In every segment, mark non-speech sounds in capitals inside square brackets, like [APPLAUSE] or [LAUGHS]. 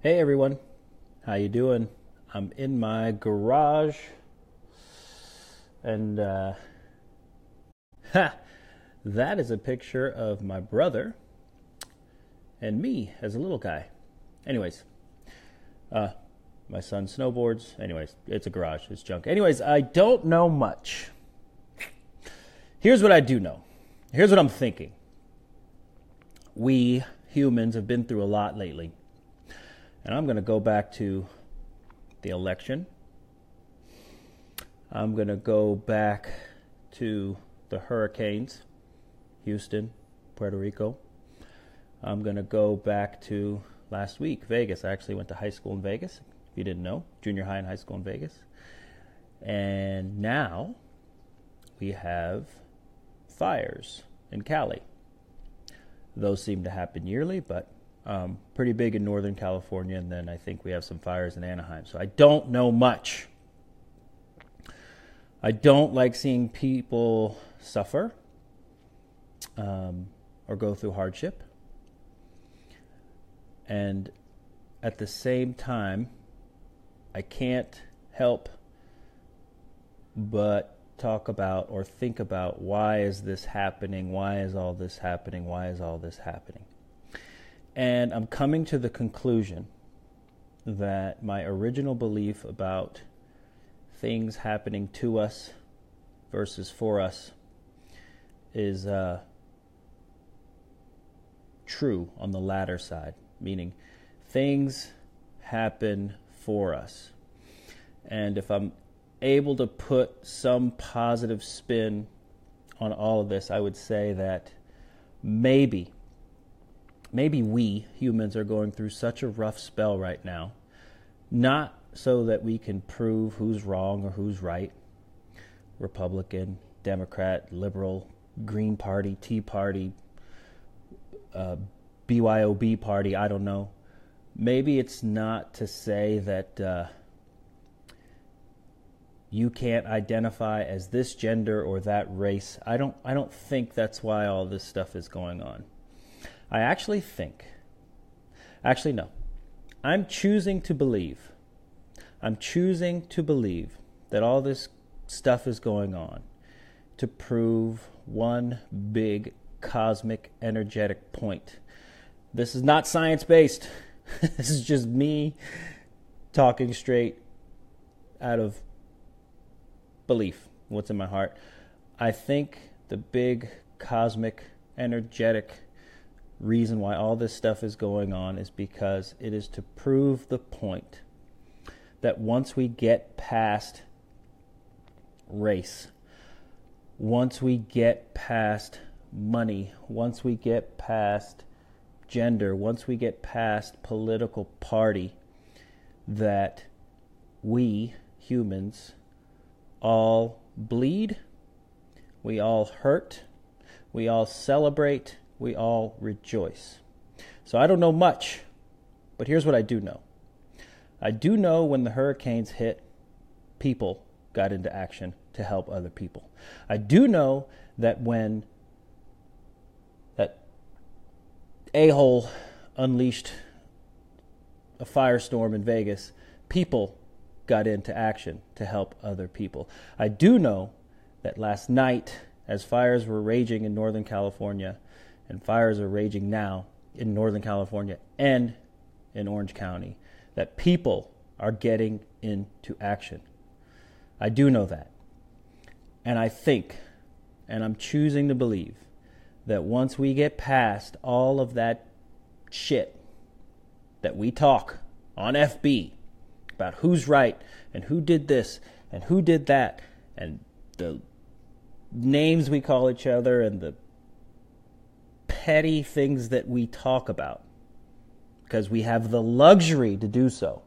Hey everyone, how you doing? I'm in my garage, and uh, [LAUGHS] ha, that is a picture of my brother and me as a little guy. Anyways, uh, my son snowboards. Anyways, it's a garage. It's junk. Anyways, I don't know much. Here's what I do know. Here's what I'm thinking. We humans have been through a lot lately. And I'm going to go back to the election. I'm going to go back to the hurricanes, Houston, Puerto Rico. I'm going to go back to last week, Vegas. I actually went to high school in Vegas, if you didn't know, junior high and high school in Vegas. And now we have fires in Cali. Those seem to happen yearly, but um, pretty big in Northern California, and then I think we have some fires in Anaheim. So I don't know much. I don't like seeing people suffer um, or go through hardship. And at the same time, I can't help but talk about or think about why is this happening? Why is all this happening? Why is all this happening? And I'm coming to the conclusion that my original belief about things happening to us versus for us is uh, true on the latter side, meaning things happen for us. And if I'm able to put some positive spin on all of this, I would say that maybe, maybe we humans are going through such a rough spell right now, not so that we can prove who's wrong or who's right Republican, Democrat, Liberal, Green Party, Tea Party, uh, BYOB Party, I don't know. Maybe it's not to say that. Uh, you can't identify as this gender or that race. I don't I don't think that's why all this stuff is going on. I actually think Actually no. I'm choosing to believe. I'm choosing to believe that all this stuff is going on to prove one big cosmic energetic point. This is not science based. [LAUGHS] this is just me talking straight out of belief, what's in my heart. I think the big cosmic, energetic reason why all this stuff is going on is because it is to prove the point that once we get past race, once we get past money, once we get past gender, once we get past political party, that we humans all bleed, we all hurt, we all celebrate, we all rejoice. So I don't know much, but here's what I do know. I do know when the hurricanes hit, people got into action to help other people. I do know that when that a hole unleashed a firestorm in Vegas, people got into action to help other people. I do know that last night, as fires were raging in Northern California, and fires are raging now in Northern California and in Orange County, that people are getting into action. I do know that. And I think, and I'm choosing to believe, that once we get past all of that shit that we talk on FB, about who's right and who did this and who did that and the names we call each other and the petty things that we talk about because we have the luxury to do so.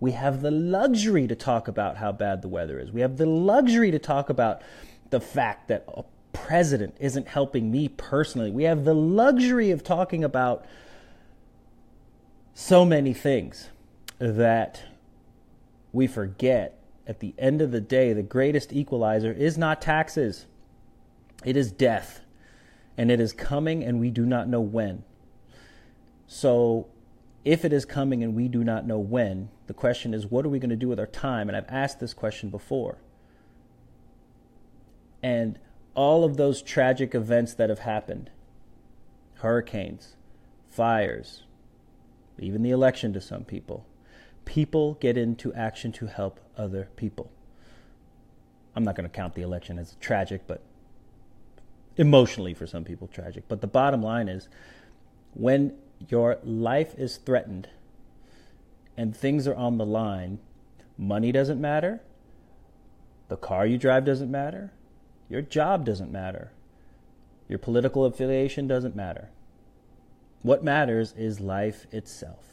We have the luxury to talk about how bad the weather is. We have the luxury to talk about the fact that a president isn't helping me personally. We have the luxury of talking about so many things that we forget at the end of the day, the greatest equalizer is not taxes, it is death. And it is coming, and we do not know when. So if it is coming and we do not know when, the question is, what are we going to do with our time? And I've asked this question before. And all of those tragic events that have happened hurricanes, fires, even the election to some people people get into action to help other people. I'm not going to count the election as tragic, but emotionally for some people, tragic. But the bottom line is when your life is threatened and things are on the line, money doesn't matter, the car you drive doesn't matter, your job doesn't matter, your political affiliation doesn't matter. What matters is life itself.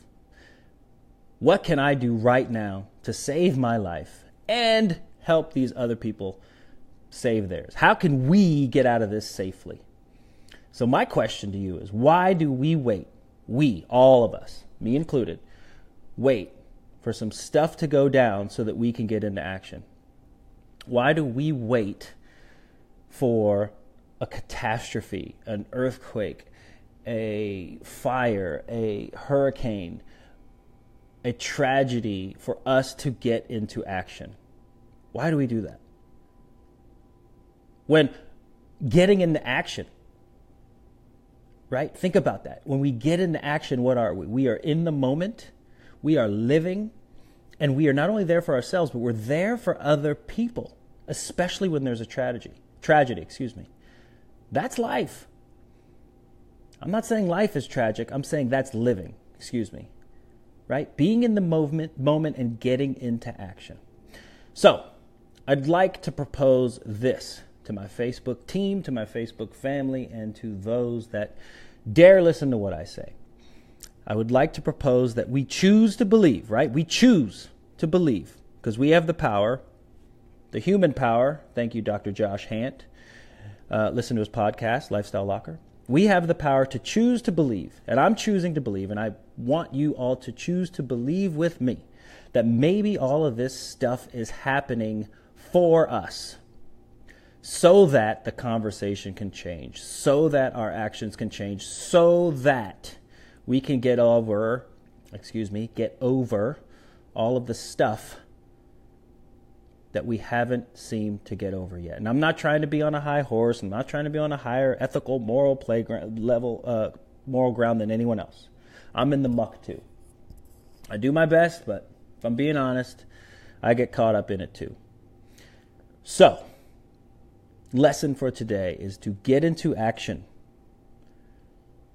What can I do right now to save my life and help these other people save theirs? How can we get out of this safely? So, my question to you is why do we wait we, all of us, me included, wait for some stuff to go down so that we can get into action? Why do we wait for a catastrophe, an earthquake, a fire, a hurricane, a tragedy for us to get into action? Why do we do that? When getting into action right? Think about that. When we get into action, what are we? We are in the moment, we are living, and we are not only there for ourselves, but we're there for other people, especially when there's a tragedy. Tragedy, excuse me. That's life. I'm not saying life is tragic. I'm saying that's living. Excuse me. Right? Being in the moment, moment and getting into action. So, I'd like to propose this to my Facebook team, to my Facebook family, and to those that dare listen to what I say. I would like to propose that we choose to believe, right? We choose to believe because we have the power, the human power. Thank you, Dr. Josh Hant. Uh, listen to his podcast, Lifestyle Locker. We have the power to choose to believe, and I'm choosing to believe, and I want you all to choose to believe with me that maybe all of this stuff is happening for us so that the conversation can change, so that our actions can change, so that we can get over, excuse me, get over all of the stuff that we haven't seemed to get over yet. And I'm not trying to be on a high horse. I'm not trying to be on a higher ethical, moral playground level, uh, moral ground than anyone else. I'm in the muck too. I do my best, but if I'm being honest, I get caught up in it too. So, lesson for today is to get into action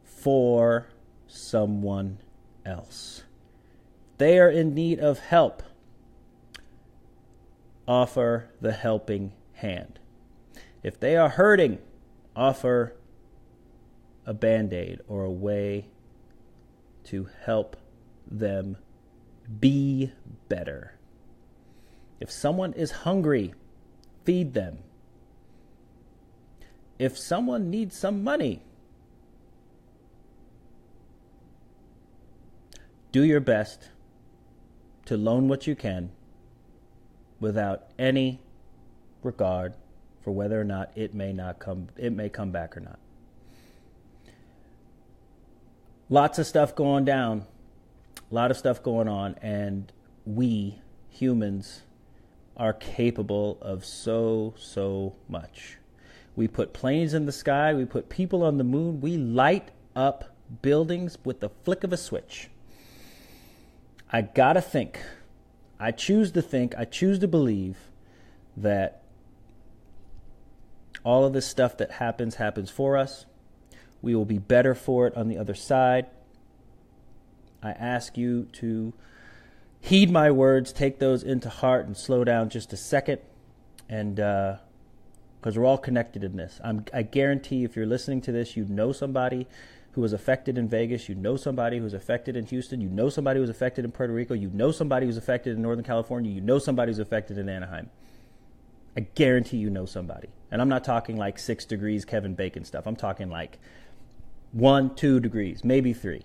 for someone else. They are in need of help. Offer the helping hand. If they are hurting, offer a band aid or a way to help them be better. If someone is hungry, feed them if someone needs some money, do your best to loan what you can without any regard for whether or not it may not come it may come back or not. Lots of stuff going down, a lot of stuff going on and we humans are capable of so so much. We put planes in the sky. We put people on the moon. We light up buildings with the flick of a switch. I gotta think. I choose to think. I choose to believe that all of this stuff that happens happens for us. We will be better for it on the other side. I ask you to heed my words, take those into heart, and slow down just a second and uh, because we're all connected in this. I'm, I guarantee if you're listening to this, you know somebody who was affected in Vegas, you know somebody who's affected in Houston, you know somebody who's affected in Puerto Rico, you know somebody who's affected in Northern California, you know somebody who's affected in Anaheim. I guarantee you know somebody. And I'm not talking like six degrees Kevin Bacon stuff. I'm talking like one, two degrees, maybe three.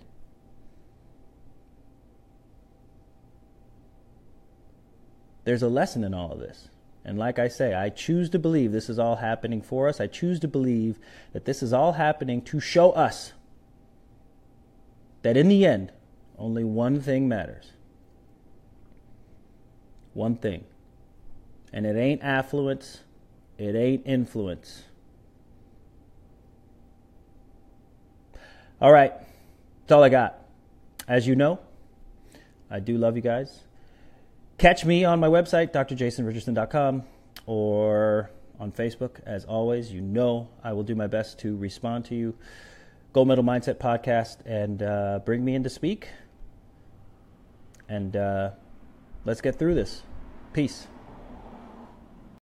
There's a lesson in all of this. And like I say, I choose to believe this is all happening for us. I choose to believe that this is all happening to show us that in the end, Only one thing matters. One thing. And it ain't affluence, it ain't influence. All right, that's all I got. As you know, I do love you guys. Catch me on my website, drjasonrichardson.com, or on Facebook. As always, you know I will do my best to respond to you. Gold Medal Mindset Podcast and uh, bring me in to speak. And uh, let's get through this. Peace.